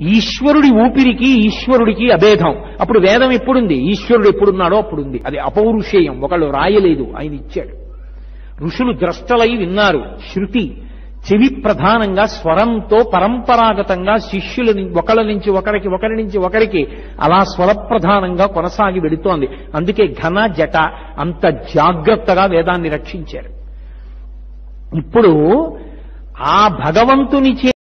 ఈశ్వరుడి ఊపిరికి ఈశ్వరుడికి అభేదం. అప్పుడు వేదం ఎప్పుడుంది? ఈశ్వరుడు ఎప్పుడున్నాడో అప్పుడుంది. అది అపౌరుషేయం. ఒకళ్ళు రాయలేదు ఆయన ఇచ్చాడు. ఋషులు ద్రష్టలై విన్నారు. శృతి చెవి ప్రధానంగా స్వరంతో పరంపరాగతంగా శిష్యుల ఒకళ్ళ నుంచి ఒకరికి ఒకరి నుంచి ఒకరికి అలా స్వరప్రధానంగా కొనసాగి వెడుతోంది అందుకే ఘన జట అంత జాగ్రత్తగా వేదాన్ని రక్షించారు. ఇప్పుడు ఆ భగవంతుని చే